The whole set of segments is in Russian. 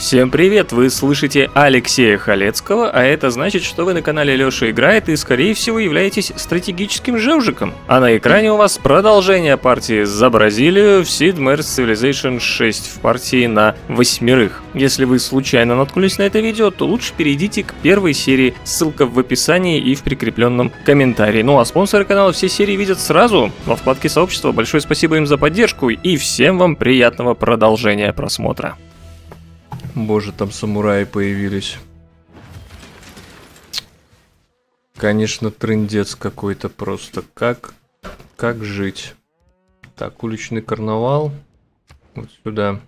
Всем привет! Вы слышите Алексея Халецкого, а это значит, что вы на канале Лёша Играет и, скорее всего, являетесь стратегическим жевжиком. А на экране у вас продолжение партии за Бразилию в Sid Meier's Civilization 6 в партии на восьмерых. Если вы случайно наткнулись на это видео, то лучше перейдите к первой серии, ссылка в описании и в прикрепленном комментарии. Ну а спонсоры канала все серии видят сразу во вкладке сообщества. Большое спасибо им за поддержку и всем вам приятного продолжения просмотра. Боже, там самураи появились. Конечно, трендец какой-то просто. Как, как жить? Так, уличный карнавал. Вот сюда.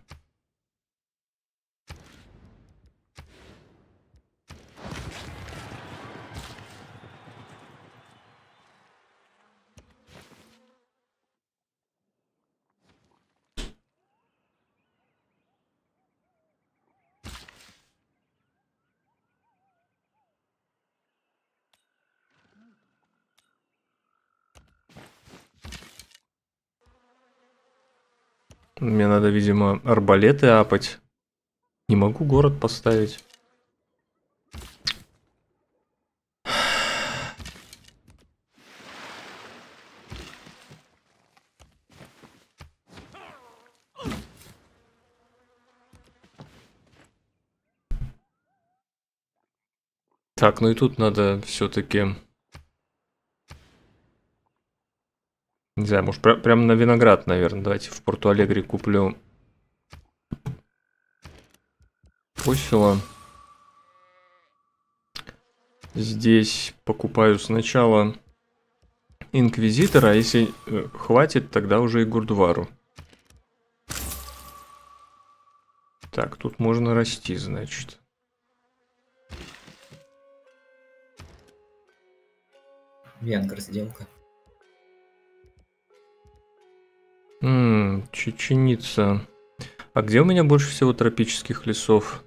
Мне надо, видимо, арбалеты апать. Не могу город поставить. Так, ну и тут надо все-таки Не знаю, может, пр прям на виноград, наверное. Давайте в Порту Алегри куплю посела. Здесь покупаю сначала Инквизитора, а если э, хватит, тогда уже и Гурдвару. Так, тут можно расти, значит. Венгр сделка. Чеченица. А где у меня больше всего тропических лесов?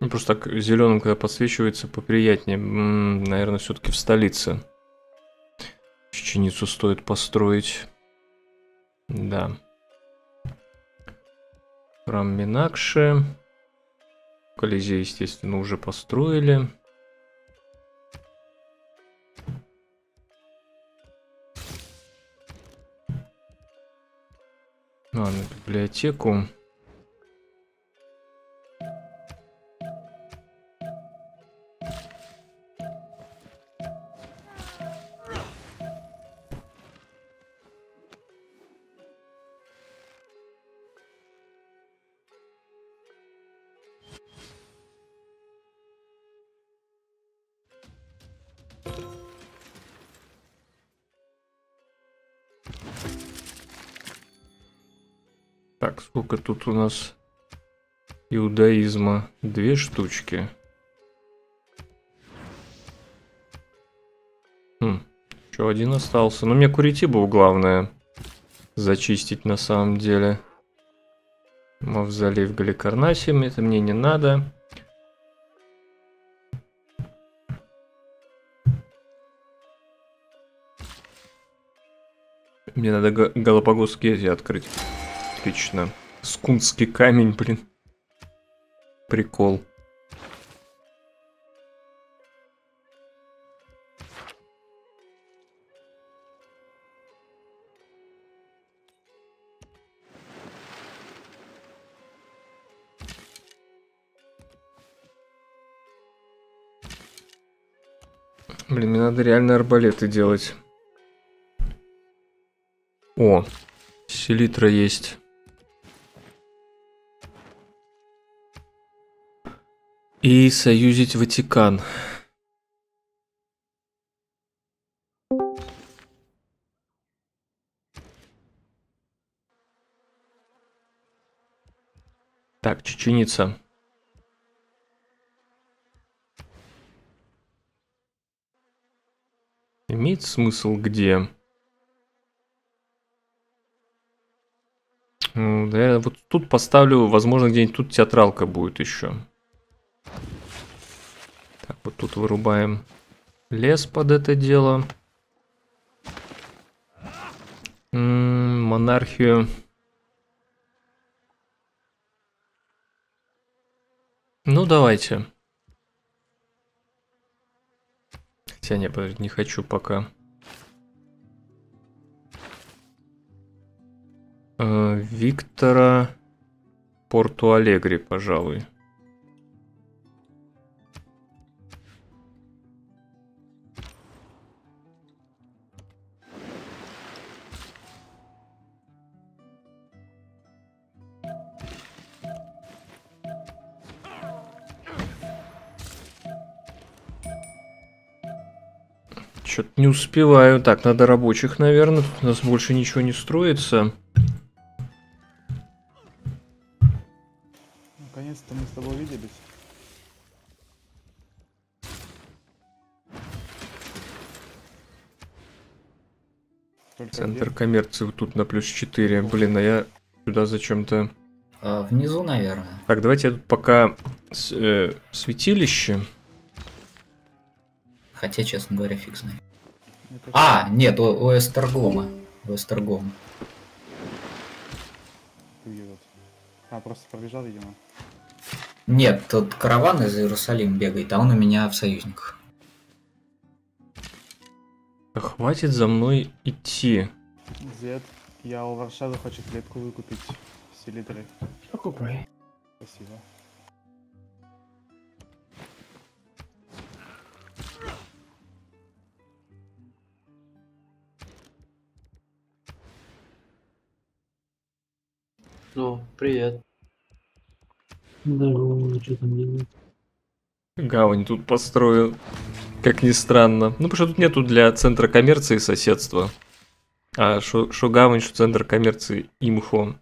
Ну, просто так зеленым, когда подсвечивается, поприятнее. М -м, наверное, все-таки в столице. Чеченицу стоит построить. Да. Храм Минакши. Колизей, естественно, уже построили. Ладно, библиотеку. Сколько тут у нас иудаизма? Две штучки. Хм, еще один остался. Но мне Куритибу главное зачистить на самом деле. Мавзолей в Галикарнасе, это мне не надо. Мне надо Галапагосские открыть. Отлично. Скунский камень, блин. Прикол. Блин, мне надо реально арбалеты делать. О, селитра есть. И союзить Ватикан. Так, чеченица. Имеет смысл где? Да, вот тут поставлю, возможно, где-нибудь тут театралка будет еще. Так, вот тут вырубаем лес под это дело. Монархию. Ну, давайте. Хотя не, подожди, не хочу пока. Э, Виктора Порту Алегри, пожалуй. Что-то не успеваю. Так, надо рабочих, наверное. У нас больше ничего не строится. Наконец-то мы с тобой увиделись. Только Центр где? коммерции тут на плюс 4. Блин, а я сюда зачем-то... А, внизу, наверное. Так, давайте я тут пока с- э, святилище. Хотя, честно говоря, фиг знает. А, нет, у, у Эстергома. У Эстергома. А, просто пробежал, видимо. Нет, тут караван из Иерусалима бегает, а он у меня в союзниках. Да Хватит за мной идти. Зет, я у Варшавы хочу клетку выкупить. Селитры. Покупай. Спасибо. Ну, привет. Здорово, что там делать? Гавань тут построил. Как ни странно. Ну, потому что тут нету для центра коммерции соседства. А что гавань, что центр коммерции имхо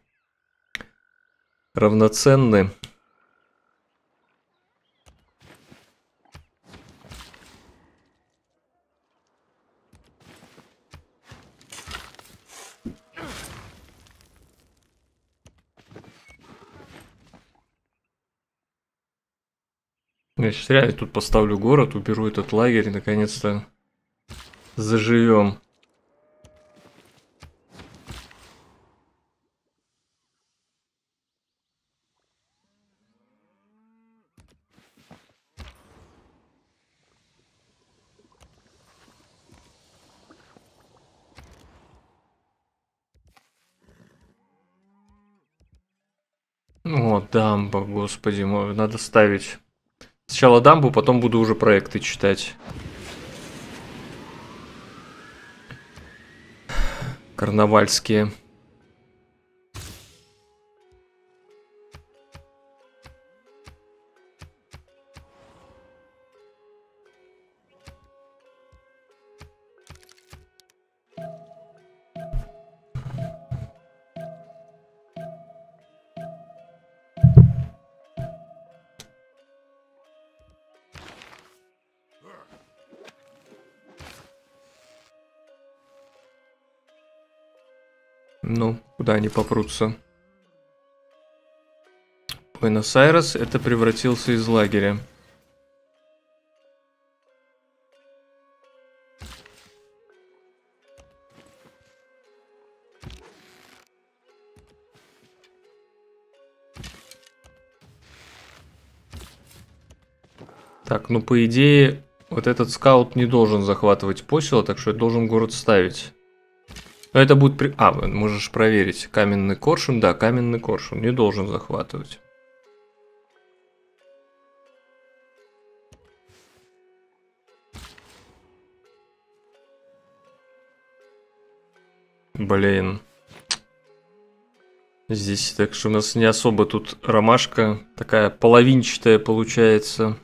равноценны. Я сейчас реально тут поставлю город, уберу этот лагерь и наконец-то заживем. О, дамба, господи надо ставить. Сначала дамбу, потом буду уже проекты читать. Карнавальские. Ну, куда они попрутся? Буэнос-Айрес это превратился из лагеря. Так, ну по идее, вот этот скаут не должен захватывать посело, так что я должен город ставить. Но это будет... При... А, можешь проверить. Каменный коршун, да, каменный коршун. Не должен захватывать. Блин. Здесь так что у нас не особо тут ромашка такая половинчатая получается.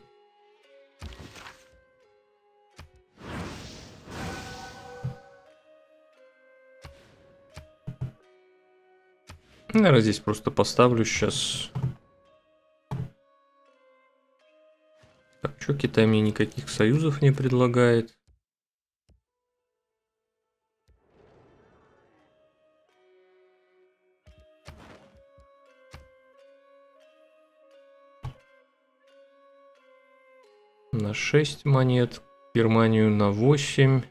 Наверное, здесь просто поставлю сейчас. Так, что Китай мне никаких союзов не предлагает? На 6 монет, Германию на 8.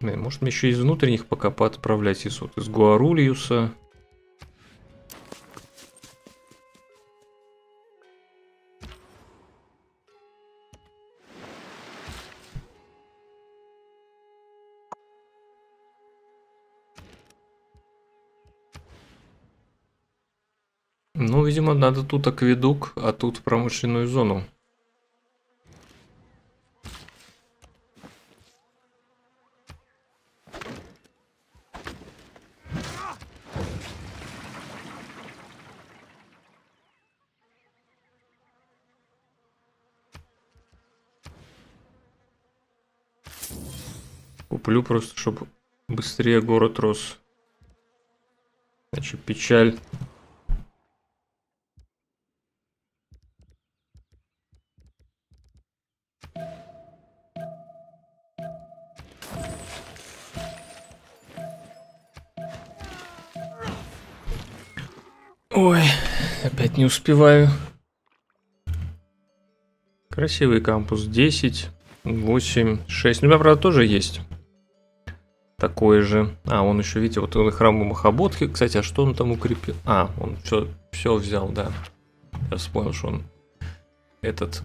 Может мне еще из внутренних пока поотправлять из, вот, из Гуарульюса. Ну, видимо, надо тут акведук, а тут промышленную зону. Куплю просто, чтобы быстрее город рос. Значит, печаль. Ой, опять не успеваю. Красивый кампус. 10, 8, 6. Ну, у меня, правда, тоже есть. Такой же. А, он еще, видите, вот он и храм Махаботки. Кстати, а что он там укрепил? А, он все, все взял, да. Я вспомнил, что он этот...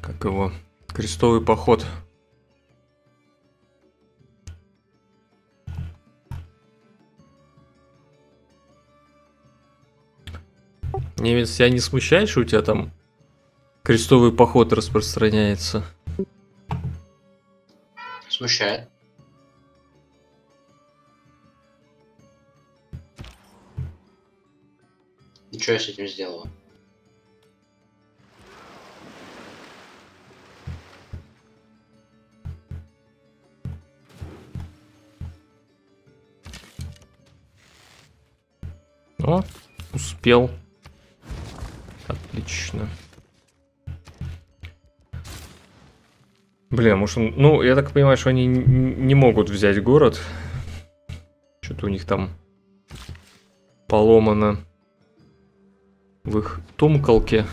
Как его? Крестовый поход Немец, тебя не смущает, что у тебя там крестовый поход распространяется? Смущает. Ничего я с этим сделала? О, успел. Отлично. Бля, может он... Ну, я так понимаю, что они не могут взять город. Что-то у них там поломано в их тумкалке.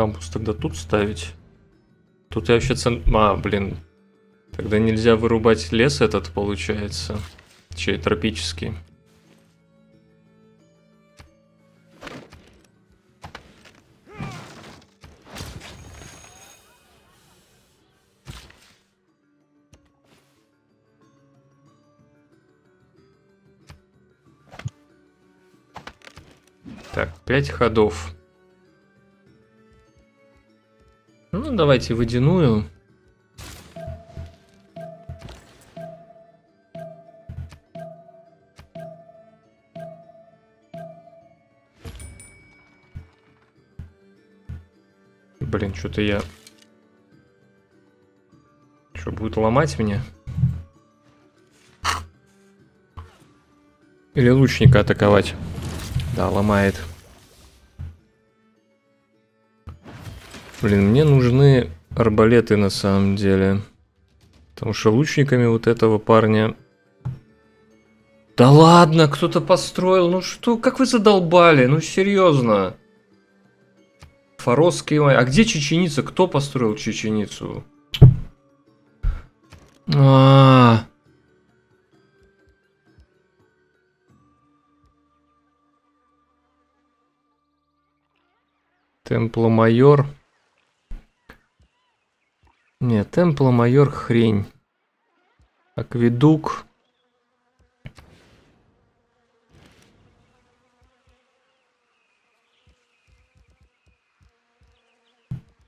Кампус тогда тут ставить? Тут я вообще цен... А, блин. Тогда нельзя вырубать лес этот, получается. Чей тропический. Так, пять ходов. Давайте водяную. Блин, что-то я... Что, будет ломать меня? Или лучника атаковать? Да, ломает. Блин, мне нужны арбалеты на самом деле. Потому что лучниками вот этого парня... Да ладно, кто-то построил. Ну что, как вы задолбали? Ну серьезно. Форосские... А где чеченица? Кто построил чеченицу? А, -а, -а. Темпломайор. майор нет, Темпла Майор хрень. Акведук.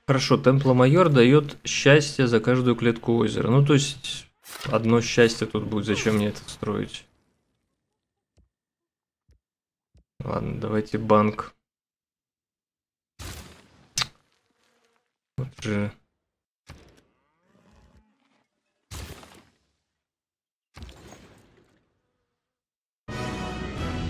Хорошо, Темпла Майор дает счастье за каждую клетку озера. Ну, то есть, одно счастье тут будет. Зачем мне это строить? Ладно, давайте банк. Вот же...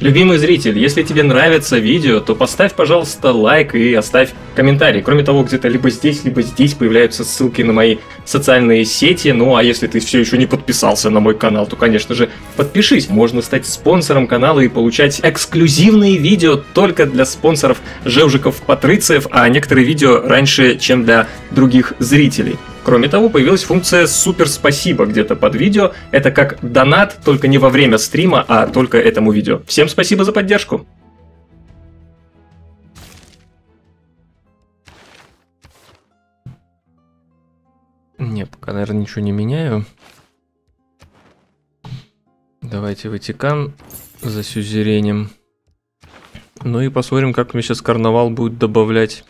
Любимый зритель, если тебе нравится видео, то поставь, пожалуйста, лайк и оставь комментарий. Кроме того, где-то либо здесь, либо здесь появляются ссылки на мои социальные сети. Ну а если ты все еще не подписался на мой канал, то, конечно же, подпишись. Можно стать спонсором канала и получать эксклюзивные видео только для спонсоров Жевжиков Патрициев, а некоторые видео раньше, чем для других зрителей. Кроме того, появилась функция «Супер спасибо» где-то под видео. Это как донат, только не во время стрима, а только этому видео. Всем спасибо за поддержку! Не, пока, наверное, ничего не меняю. Давайте Ватикан за сюзеренем. Ну и посмотрим, как мне сейчас карнавал будет добавлять.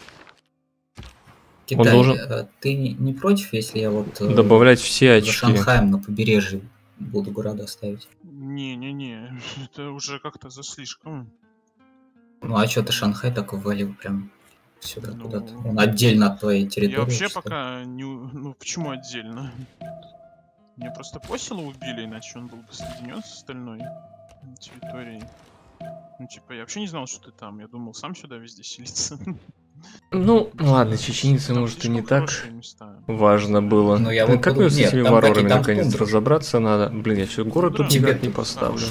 Китай, должен- э, ты не, против, если я вот э, Добавлять все очки. Шанхаем на побережье буду города ставить? Не-не-не, это уже как-то за слишком. Ну а что ты Шанхай так ввалил прям сюда Ну, куда-то? Он отдельно от твоей территории. Я вообще пока не... Ну, почему отдельно? Мне просто посела убили, иначе он был бы соединен с остальной территорией. Ну, типа, я вообще не знал, что ты там. Я думал, сам сюда везде селиться. Ну, ладно, чеченицы, Там может, и не так важно было. Ну, я Ну, вот как мне с этими варварами наконец разобраться надо? Блин, я все город тут Да, никак тебе не поставлю.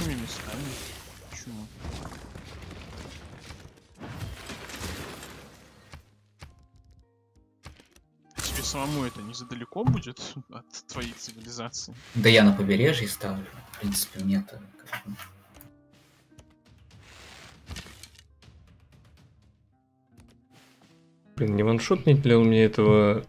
Самому это не задалеко будет от твоей цивилизации? Да я на побережье ставлю. В принципе, мне-то как бы. Блин, не ваншотнет ли он мне этого...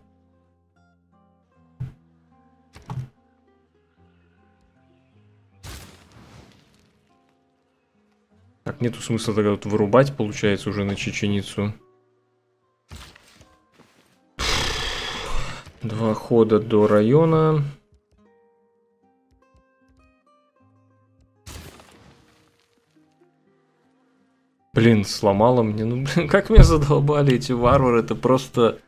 Так, нету смысла тогда вот вырубать, получается, уже на чеченицу. Два хода до района. Блин, сломало мне. Ну, блин, как меня задолбали эти варвары. Это просто...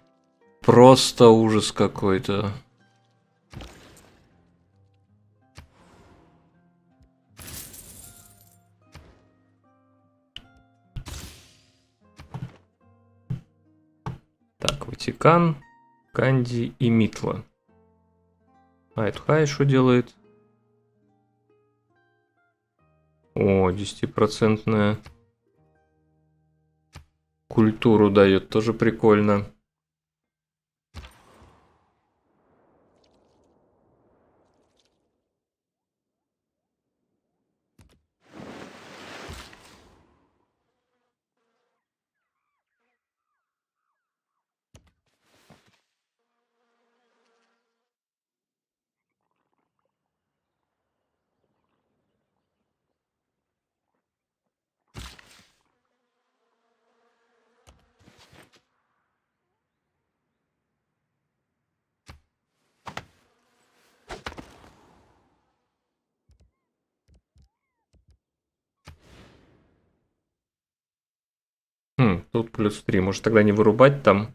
Просто ужас какой-то. Так, Ватикан, Канди и Митла. А, это Хай что делает? О, 10% культуру дает, тоже прикольно. Хм, тут плюс 3. Может тогда не вырубать там?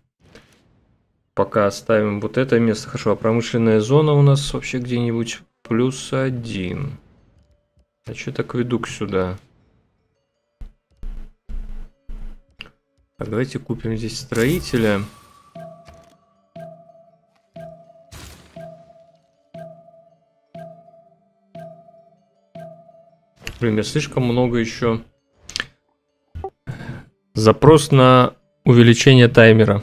Пока оставим вот это место. Хорошо, а промышленная зона у нас вообще где-нибудь плюс один. А что так веду сюда? Так, давайте купим здесь строителя. Блин, я слишком много еще. Запрос на увеличение таймера.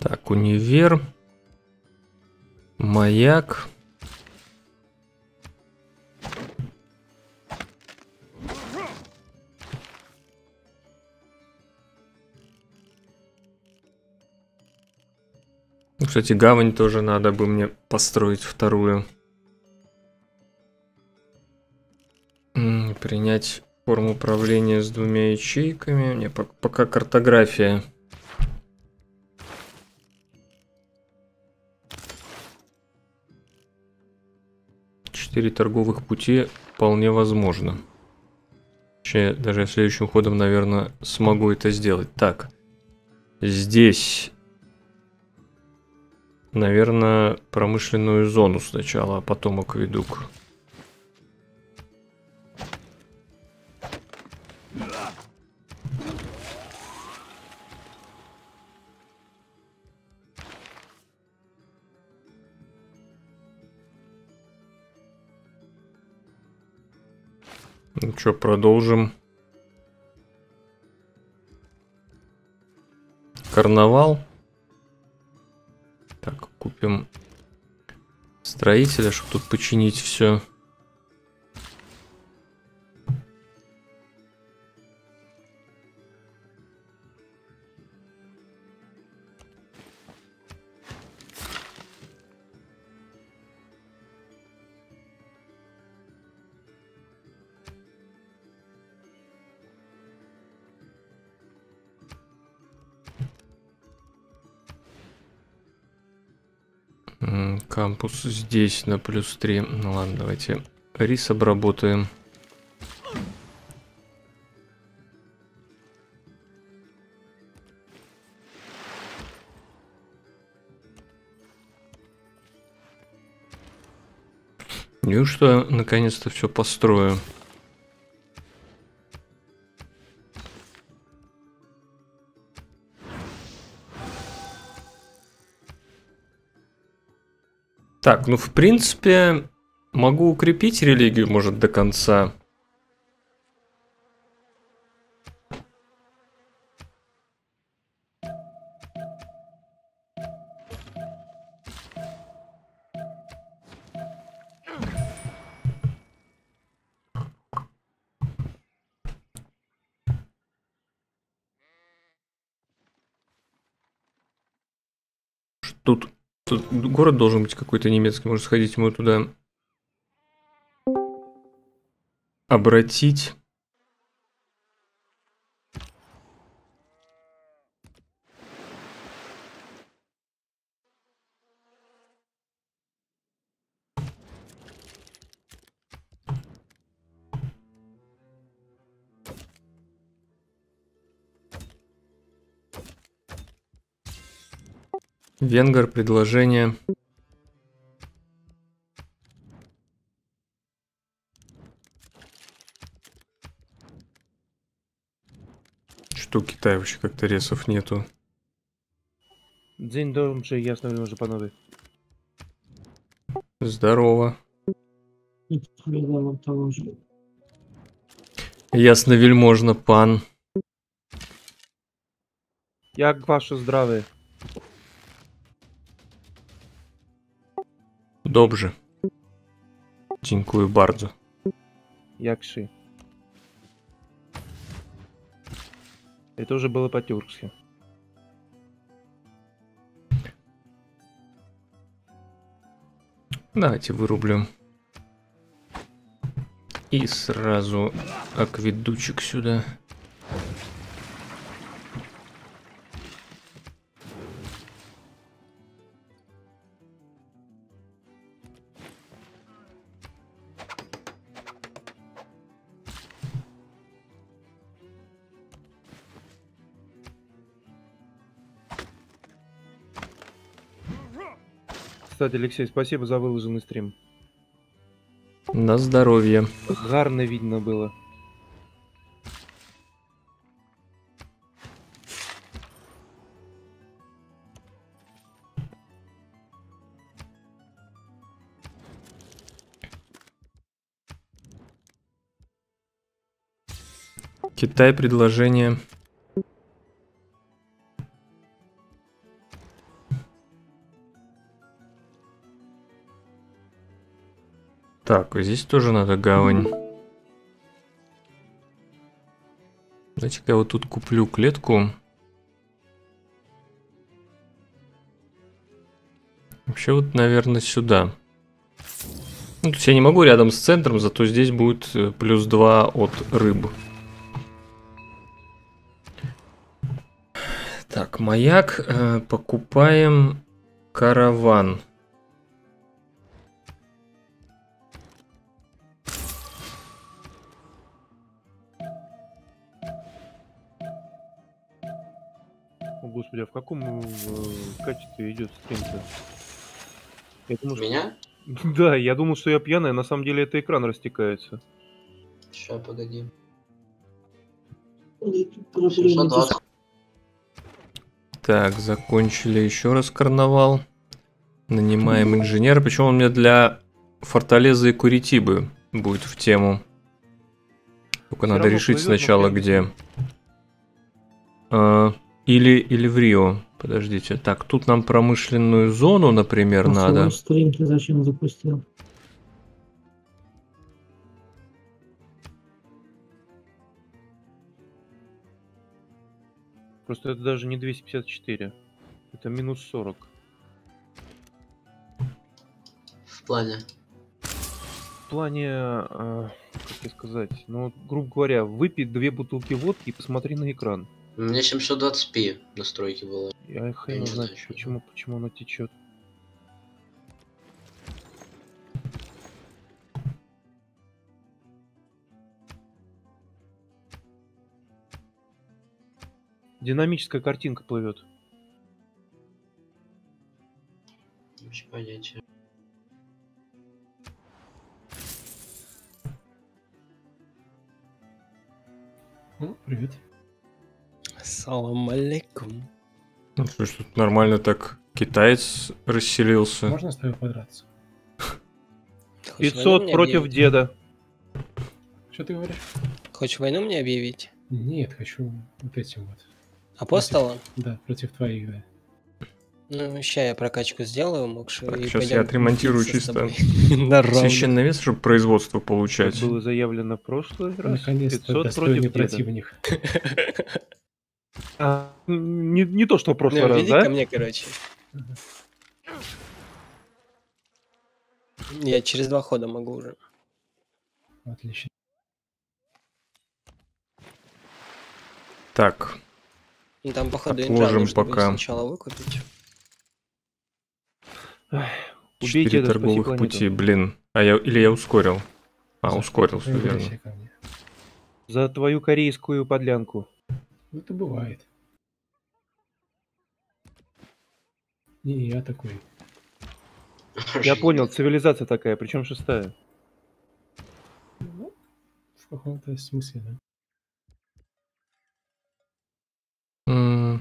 Так, универ. Маяк. Кстати, гавань тоже надо бы мне построить вторую. Принять форму управления с двумя ячейками. Мне пок- пока картография. Четыре торговых пути вполне возможно. Вообще, даже следующим ходом, наверное, смогу это сделать. Так, здесь, наверное, промышленную зону сначала, а потом акведук. Ну что, продолжим. Карнавал. Строителя, чтобы тут починить все. Здесь на плюс 3. Ну ладно, давайте рис обработаем. Неужто наконец-то все построю? Так, ну в принципе, могу укрепить религию, может, до конца. Город должен быть какой-то немецкий, может сходить ему туда. Обратить. Венгер, предложение. Что у Китая вообще как-то ресов нету? Dzień dobry, jasno może panowie. Здорово. Ясно, вельможно, пан. Jak wasze zdrowie? Dobrze. Dziękuję bardzo. Jak ши? Это уже было по-тюркски. Давайте вырублю. И сразу акведучек сюда. Кстати, Алексей, спасибо за выложенный стрим. На здоровье. Гарно видно было. Китай предложение. Так, здесь тоже надо гавань. Давайте-ка я вот тут куплю клетку. Вообще вот, наверное, сюда. Ну, то есть я не могу рядом с центром, зато здесь будет э, плюс 2 от рыб. Так, маяк. э, покупаем караван. Господи, а в каком э, качестве идет стрим-то? Я думал, что- Меня? Да, я думал, что я пьяный, а на самом деле это экран растекается. Сейчас, погоди. Про 720. Так, закончили еще раз карнавал. Нанимаем инженера, причем он мне для Форталезы и Куритибы будет в тему. Только Всё надо решить сначала где. А, или, или в Рио. Подождите. Так, тут нам промышленную зону, например, надо. Стрим ты зачем запустил? Просто это даже не 254. Это минус 40. В плане. В плане, э, как тебе сказать, ну, грубо говоря, выпей две бутылки водки и посмотри на экран. У меня 720p настройки было. Я хрен не знаю, чё. почему, почему оно течет. Динамическая картинка плывет. Вообще понятия. О, привет. Салам алейкум. Ну, что ж, тут нормально так китаец расселился. Можно с тобой подраться? Хочешь 500 войну мне против объявить? деда. Что ты говоришь? Хочешь войну мне объявить? Нет, хочу вот этим вот. Апостола? Да, против твоих, да. Ну, ща я прокачку сделаю, Мокша, Так, и пойдем я отремонтирую чисто. Священный вес, чтобы производство Как получать. было заявлено в прошлый раз. Наконец-то 500 достойный против противник. А, не, не то, что в прошлый Ну, раз, да? ко мне, короче. Я через два хода могу уже. Отлично. Так, Ну, там, походу, Отложим пока. сначала выкупить. Убей четыре торговых пути, блин. А я, или я ускорил? А, ускорил, верно. За твою корейскую подлянку. Ну, это бывает. Не, я такой. Я понял, цивилизация такая, причем шестая. Ну, в каком-то смысле, да.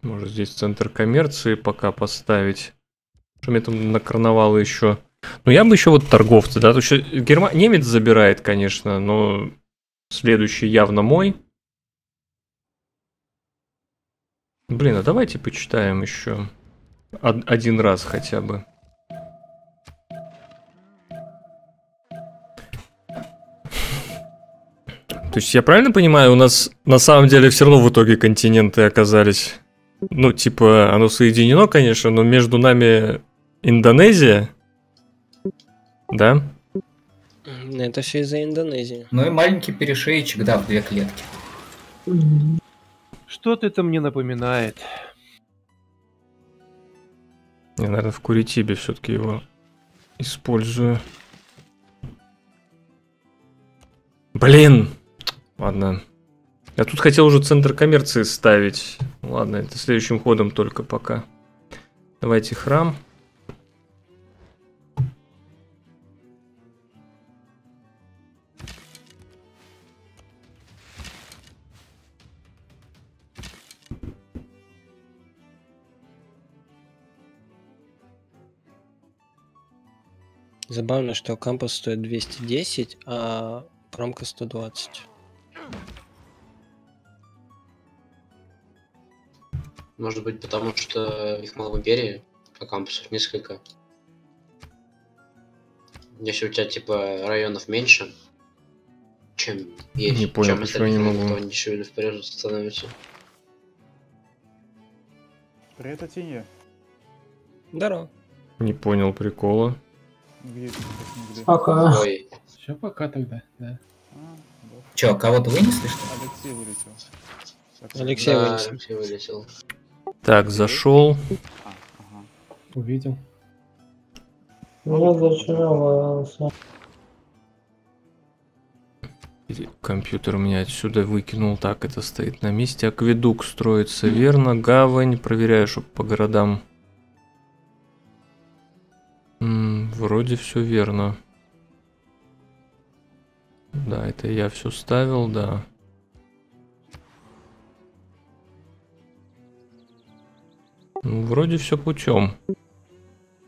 Может здесь центр коммерции пока поставить. Что мне там на карнавалы еще? Ну я бы еще вот торговцы, да, то есть Герма... немец забирает, конечно, но следующий явно мой. Блин, а давайте почитаем еще Од- один раз хотя бы. То есть я правильно понимаю, у нас на самом деле все равно в итоге континенты оказались. Ну, типа, оно соединено, конечно, но между нами Индонезия. Да? Это все из-за Индонезии. Ну и маленький перешеечек, да, в две клетки. Что-то это мне напоминает. Я, наверное, в Куритибе все-таки его использую. Блин! Ладно. Я тут хотел уже центр коммерции ставить. Ладно, это следующим ходом только пока. Давайте храм. Забавно, что кампус стоит 210, а промка 120. Может быть, потому что их мало в империи, а кампусов несколько. Если у тебя типа районов меньше, чем есть, Не понял, чем почему я не могу. то они дешевле в прежде становятся. Привет, Атинья. Здорово. Не понял прикола. Где? Пока. Ой, Все, пока тогда, да. Че, кого-то вынесли, что ли? Алексей вылетел. Алексей да, вылез. Алексей вылетел. Так, зашел. А, ага. Увидел. Я зачаровался. Компьютер меня отсюда выкинул. Так, это стоит на месте. Акведук строится верно. Гавань. Проверяю, чтобы по городам. М, вроде все верно. Да, это я все ставил, да. Ну, вроде все путем.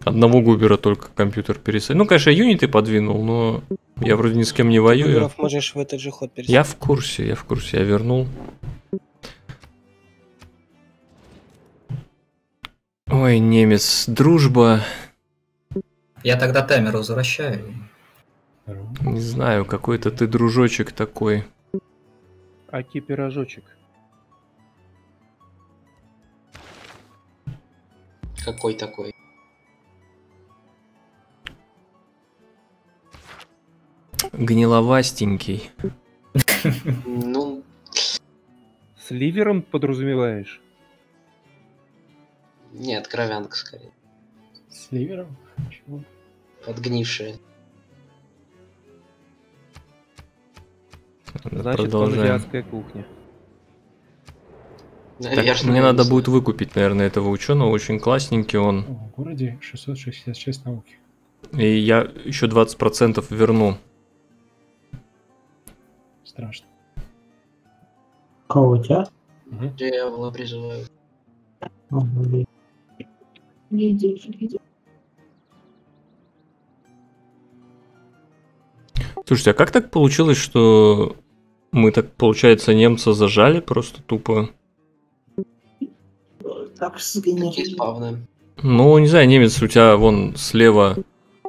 Одного губера только компьютер пересадил. Ну, конечно, юниты подвинул, но я вроде ни с кем не воюю. Губеров можешь в этот же ход пересадить. Я в курсе, я в курсе, я вернул. Ой, немец, дружба. Я тогда таймер возвращаю. Не знаю, какой-то ты дружочек такой. Аки пирожочек. Какой такой? Гниловастенький. Ну, С ливером подразумеваешь? нет, кровянка скорее. С ливером? Чего? Подгнившая. Значит, Продолжаем. азиатская кухня. Так, Наверное, мне не надо будет выкупить, наверное, этого ученого. Очень классненький он. В городе 666 науки. И я еще 20% верну. Страшно. Кого у тебя? Мгм. Дьявола призываю. А, блин. Лидер, лидер. Слушайте, а как так получилось, что мы так, получается, немца зажали просто тупо? Так, сгенерировали. спавны? Ну, не знаю, немец у тебя вон слева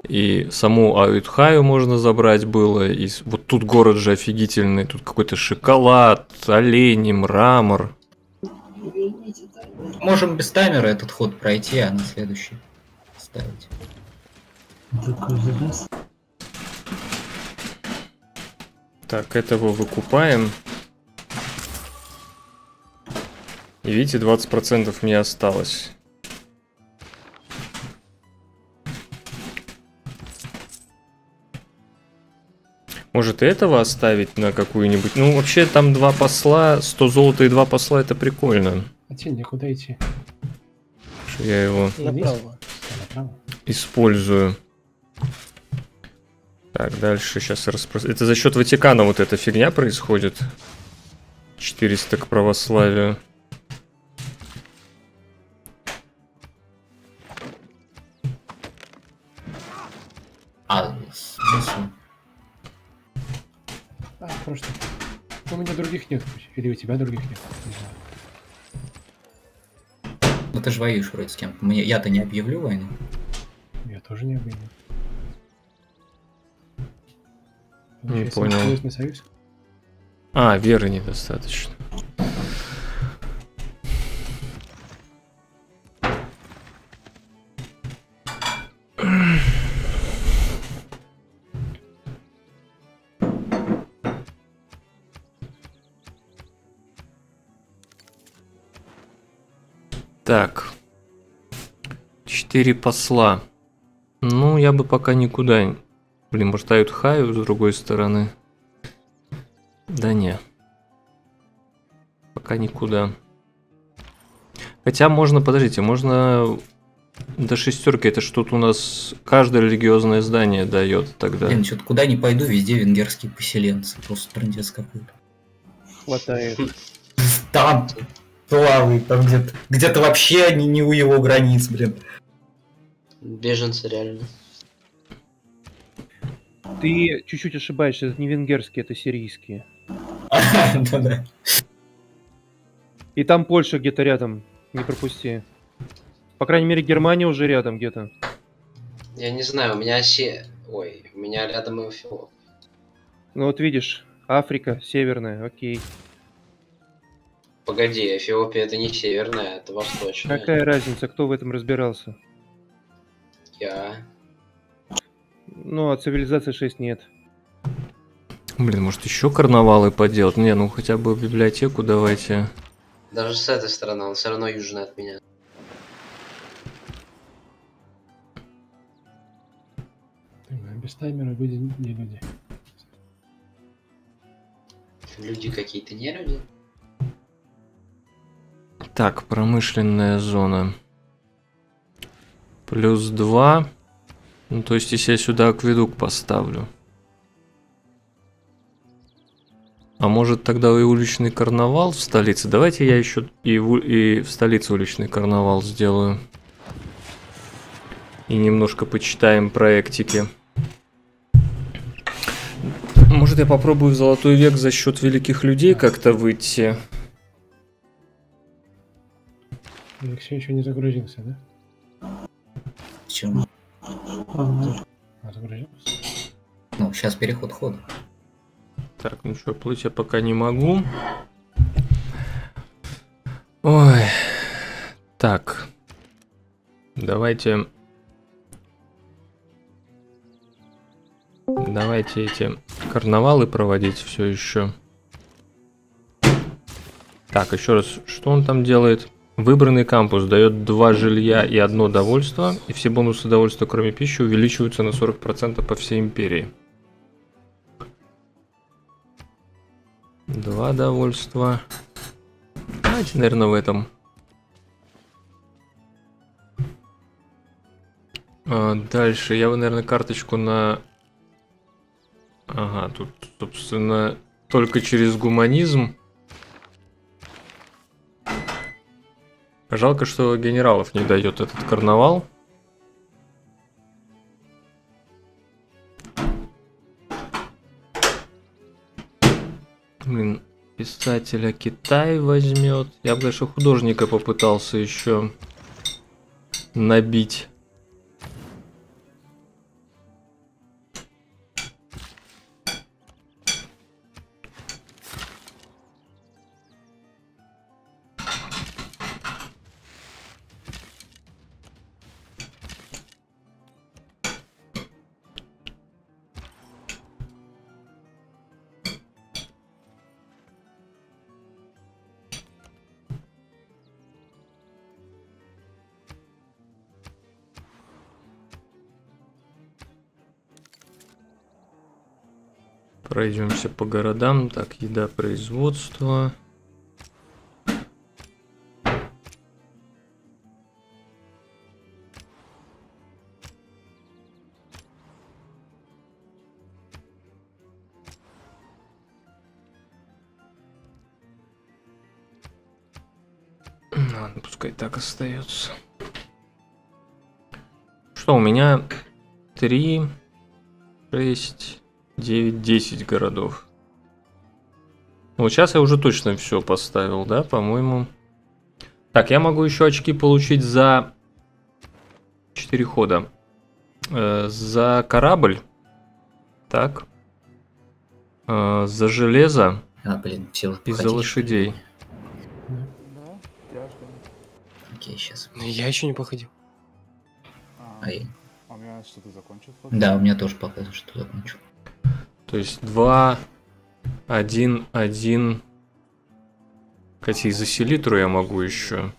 и саму Аютхаю можно забрать было. И вот тут город же офигительный. Тут какой-то шоколад, олени, мрамор. Можем без таймера этот ход пройти, а на следующий ставить. Так, этого выкупаем. И видите, 20% мне осталось. Может и этого оставить на какую-нибудь... Ну, вообще там два посла, 100 золота и два посла, это прикольно. А тебе некуда идти. Я его направо. использую. Так, дальше сейчас распро... Это за счет Ватикана вот эта фигня происходит. 400 к православию. А, смысл? А, просто. У меня других нет. Или у тебя других нет. Не знаю. Ну ты же воюешь вроде с кем Мне, Я-то не объявлю войну. Я тоже не обидел. Не понял. Союз? А, веры недостаточно. Так. Четыре посла. Ну, я бы пока никуда... Блин, может, ставят Хаю с другой стороны. Да не. Пока никуда. Хотя можно, подождите, можно до шестерки. Это что-то у нас каждое религиозное здание дает тогда. Блин, что-то куда ни пойду, везде венгерские поселенцы. Просто трындец какой-то. Хватает. Там плавает, там где-то. Где-то вообще они не у его границ, блин. Беженцы реально. Ты чуть-чуть ошибаешься, это не венгерские, это сирийские. Да-да. И там Польша где-то рядом, не пропусти. По крайней мере, Германия уже рядом где-то. Я не знаю, у меня се... Ой, у меня рядом Эфиоп. Ну вот видишь, Африка, северная, окей. Погоди, Эфиопия это не северная, это восточная. Какая разница, кто в этом разбирался? Я. Ну, а цивилизации 6 нет. Блин, может еще карнавалы поделать? Не, ну хотя бы в библиотеку давайте. Даже с этой стороны, он все равно южный от меня. Без таймера люди не люди. Люди какие-то не люди. Так, промышленная зона. Плюс 2. Ну, то есть, если я сюда акведук поставлю. А может тогда и уличный карнавал в столице? Давайте я еще и в, и в столице уличный карнавал сделаю. И немножко почитаем проектики. Может я попробую в золотой век за счет великих людей как-то выйти? Алексей еще не загрузился, да? Чем? Ну, сейчас переход хода. Так, ну что, плыть я пока не могу. Ой. Так. Давайте... Давайте эти карнавалы проводить все еще. Так, еще раз, что он там делает? Выбранный кампус дает два жилья и одно довольство, и все бонусы довольства, кроме пищи, увеличиваются на 40% по всей империи. Два довольства. Давайте, наверное, в этом. А, дальше я бы, наверное, карточку на... Ага, тут, собственно, только через гуманизм. Жалко, что генералов не дает этот карнавал. Блин, писателя Китай возьмет. Я бы, конечно, художника попытался еще набить. Пройдемся по городам. Так, еда, производство. Ладно, пускай так остается. Что, у меня 3, 6, 9, 10 городов. Ну, Вот сейчас я уже точно все поставил, да, по-моему. Так, я могу еще очки получить за 4 хода. Э, за корабль. Так. Э, за железо А, блин, все уже и за лошадей. Да, я жду. Окей, сейчас. Я еще не походил. А, а у меня что-то закончилось. Да, у меня тоже походу что закончил. То есть 2, 1, 1. Хотя и за селитру я могу еще.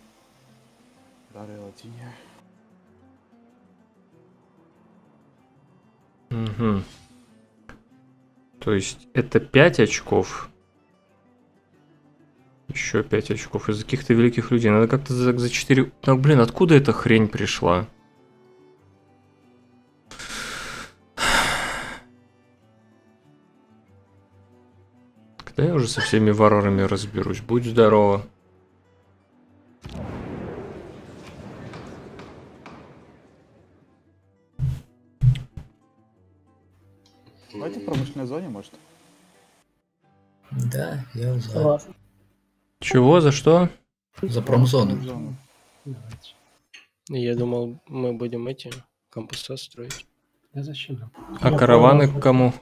Угу. То есть это 5 очков. Еще 5 очков из каких-то великих людей. Надо как-то за, за 4... Так, блин, откуда эта хрень пришла? Когда я уже со всеми варварами разберусь? Будь здорово. Давайте в промышленной зоне, может. Да, я за, Чего? За что? за промзону. Я думал, мы будем эти кампуса строить. Да зачем? А караваны к кому?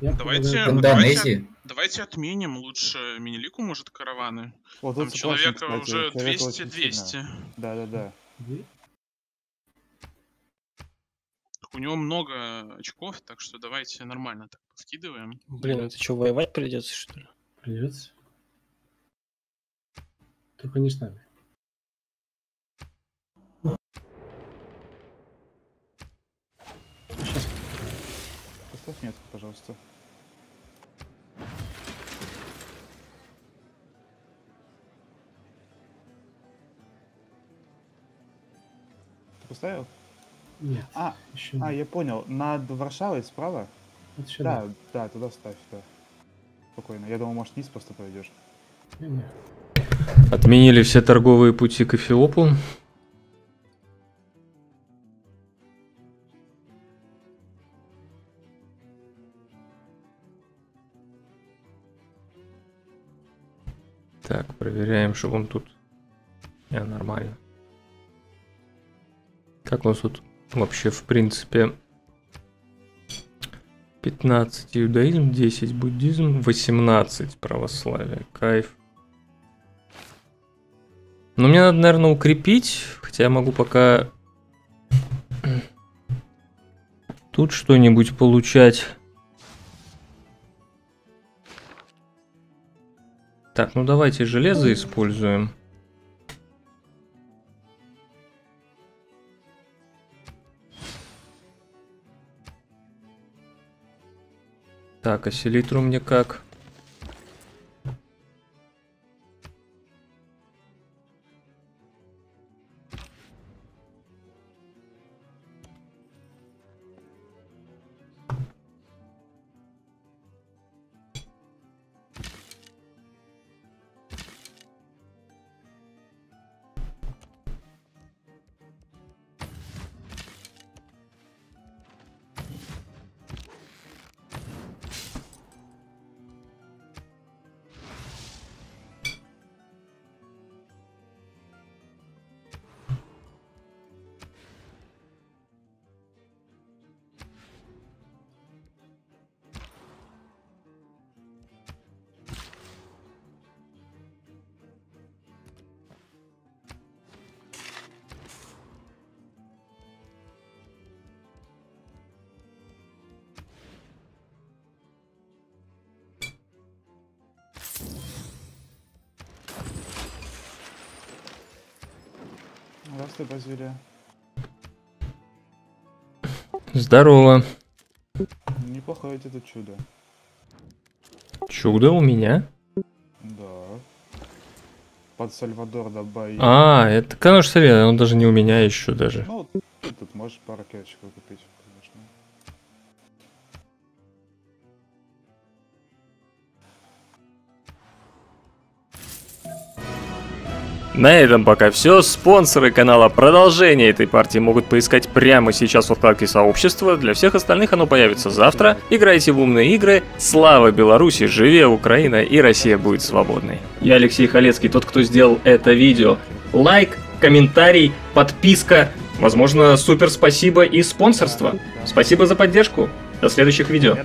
Давайте, Индонезии. давайте отменим лучше Минилику, может, караваны. Вот Там человека кстати, уже человека очень 200-200. сильно. Да-да-да. У него много очков, так что давайте нормально так повкидываем. Блин, это что, воевать придется, что ли? Придется. Только не с нами. Ставь метку, пожалуйста. Ты поставил? Нет. А, еще а, нет. я понял. Над Варшавой справа? Вот сюда. Да, да, туда ставь, да. Спокойно. Я думал, может, вниз просто пойдешь. Отменили все торговые пути к Эфиопу. Так, проверяем, чтобы он тут... Не, нормально. Как у нас тут вообще, в принципе... 15 иудаизм, 10 буддизм, 18 православие. Кайф. Ну, мне надо, наверное, укрепить, хотя я могу пока тут что-нибудь получать. Так, ну давайте железо используем. Так, а селитру мне как? Здравствуй, Базилия. Здорово. Неплохое это чудо. Чудо у меня? Да. Под Сальвадор добавить. А, это, конечно, он даже не у меня еще даже. Ну, ты тут можешь пару кирочек купить, На этом пока все. Спонсоры канала продолжение этой партии могут поискать прямо сейчас в вкладке сообщества. Для всех остальных оно появится завтра. Играйте в умные игры. Слава Беларуси, живе Украина и Россия будет свободной. Я Алексей Халецкий, тот, кто сделал это видео. Лайк, комментарий, подписка. Возможно, супер спасибо и спонсорство. Спасибо за поддержку. До следующих видео.